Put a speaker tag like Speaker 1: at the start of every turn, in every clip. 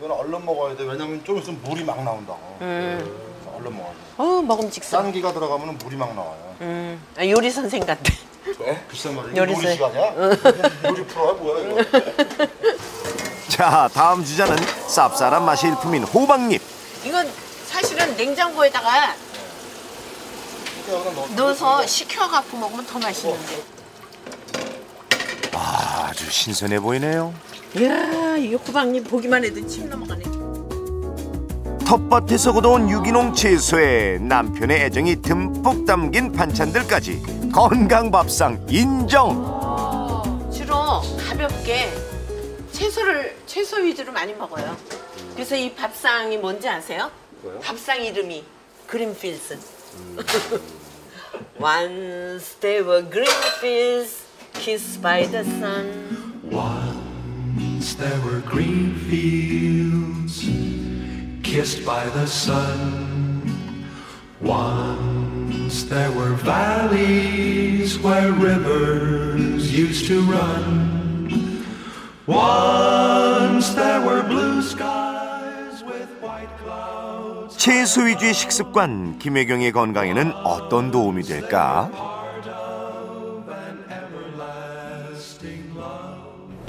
Speaker 1: 이거는 얼른 먹어야 돼. 왜냐면 좀 있으면 물이 막 나온다고.
Speaker 2: 음.
Speaker 1: 그래서 얼른 먹어야 돼.
Speaker 2: 어 먹음직스러워.
Speaker 1: 짠기가 들어가면 물이 막 나와요.
Speaker 2: 음. 아, 요리 선생 같아.
Speaker 1: 왜? 비싼 말이야.
Speaker 2: 요리
Speaker 1: 시간이야? 요리 프로야 뭐야 이거?
Speaker 3: 자, 다음 주자는 쌉쌀한 맛이 일품인 호박잎.
Speaker 2: 이건 사실은 냉장고에다가
Speaker 1: 여기다 넣어.
Speaker 2: 넣어서 식혀갖고 먹으면 더 맛있는데.
Speaker 3: 아주 신선해 보이네요.
Speaker 2: 이야, 이 호박잎 보기만 해도 침 넘어가네.
Speaker 3: 텃밭에서 걷어온 유기농 채소에 남편의 애정이 듬뿍 담긴 반찬들까지 건강 밥상 인정.
Speaker 2: 주로 가볍게 채소를 채소 위주로 많이 먹어요. 그래서 이 밥상이 뭔지 아세요? 밥상 이름이 그린필스. Once they were green fields kissed by the sun.
Speaker 4: Once there were green fields kissed by the sun. Once there were valleys where rivers used to run. Once there were blue skies with white clouds.
Speaker 3: 채소 위주의 식습관 김혜경의 건강에는 어떤 도움이 될까?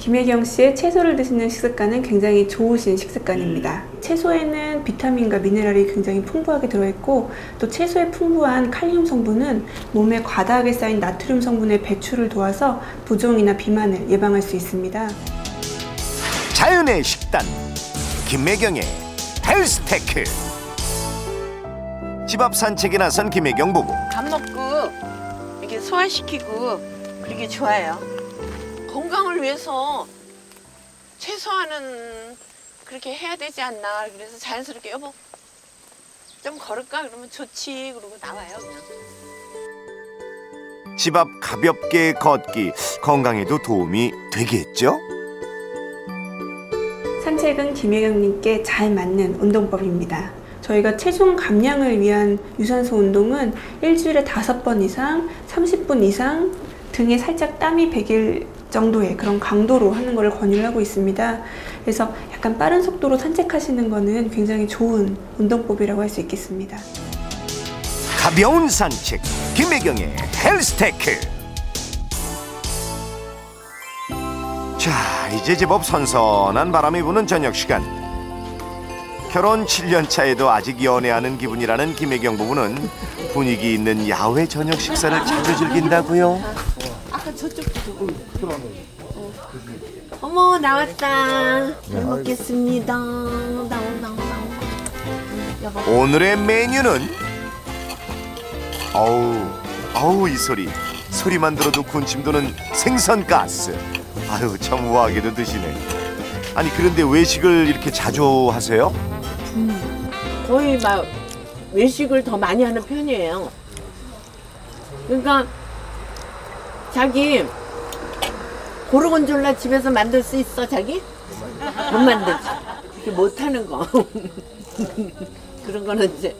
Speaker 5: 김혜경 씨의 채소를 드시는 식습관은 굉장히 좋으신 식습관입니다. 채소에는 비타민과 미네랄이 굉장히 풍부하게 들어있고 또 채소의 풍부한 칼륨 성분은 몸에 과다하게 쌓인 나트륨 성분의 배출을 도와서 부종이나 비만을 예방할 수 있습니다.
Speaker 3: 자연의 식단 김혜경의 헬스테크 집 앞 산책에 나선 김혜경 부부
Speaker 2: 밥 먹고 이렇게 소화시키고 그렇게 좋아요. 건강을 위해서 최소한은 그렇게 해야 되지 않나. 그래서 자연스럽게 여보 좀 걸을까? 그러면 좋지. 그러고 나와요 그냥.
Speaker 3: 집 앞 가볍게 걷기 건강에도 도움이 되겠죠?
Speaker 5: 산책은 김혜경님께 잘 맞는 운동법입니다. 저희가 체중 감량을 위한 유산소 운동은 일주일에 다섯 번 이상, 30분 이상 등에 살짝 땀이 배길 정도의 그런 강도로 하는 것을 권유를 하고 있습니다. 그래서 약간 빠른 속도로 산책하시는 것은 굉장히 좋은 운동법이라고 할 수 있겠습니다.
Speaker 3: 가벼운 산책 김혜경의 헬스테크 자 이제 제법 선선한 바람이 부는 저녁 시간 결혼 7년 차에도 아직 연애하는 기분이라는 김혜경 부부는 분위기 있는 야외 저녁 식사를 자주 즐긴다고요
Speaker 2: 어머 나왔다. 잘 먹겠습니다. 나오 나오 나오. 여보.
Speaker 3: 오늘의 메뉴는 어우 어우 이 소리 소리만 들어도 군침 도는 생선가스 아유 참 우아하게도 드시네 아니 그런데 외식을 이렇게 자주 하세요?
Speaker 2: 거의 막 외식을 더 많이 하는 편이에요. 그러니까 자기 고르곤졸라 집에서 만들 수 있어 자기? 못 만들지. 못하는 거. 그런 거는 이제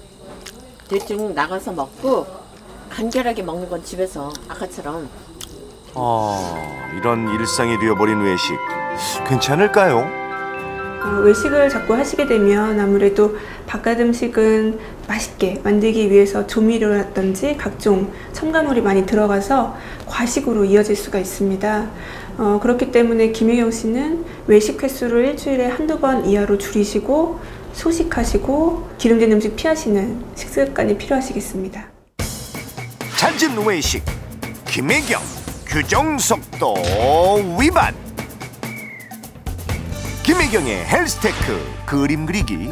Speaker 2: 대충 나가서 먹고 간결하게 먹는 건 집에서 아까처럼
Speaker 3: 아 이런 일상이 되어버린 외식 괜찮을까요?
Speaker 5: 어, 외식을 자꾸 하시게 되면 아무래도 바깥 음식은 맛있게 만들기 위해서 조미료라든지 각종 첨가물이 많이 들어가서 과식으로 이어질 수가 있습니다. 어, 그렇기 때문에 김혜경 씨는 외식 횟수를 일주일에 한두 번 이하로 줄이시고 소식하시고 기름진 음식 피하시는 식습관이 필요하시겠습니다.
Speaker 3: 잦은 외식 김혜경 규정 속도 위반. 김혜경의 헬스테크 그림 그리기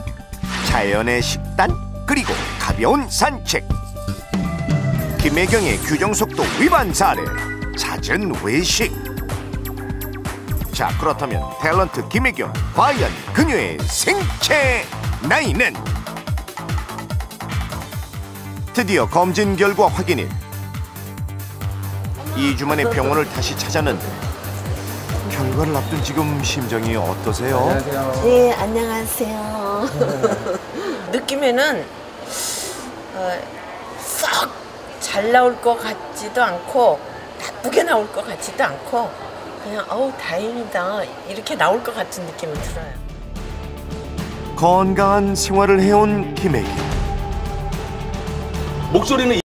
Speaker 3: 자연의 식단 그리고 가벼운 산책. 김혜경의 규정 속도 위반 사례 잦은 외식 자 그렇다면 탤런트 김혜경 과연 그녀의 생체 나이는 드디어 검진 결과 확인일 2주 만에 병원을 다시 찾았는데 결과를 앞둔 지금 심정이 어떠세요?
Speaker 2: 네 안녕하세요. 느낌에는 어, 썩 잘 나올 것 같지도 않고 나쁘게 나올 것 같지도 않고 그냥 어우 다행이다 이렇게 나올 것 같은 느낌이 들어요.
Speaker 3: 건강한 생활을 해온 김혜경.
Speaker 1: 목소리는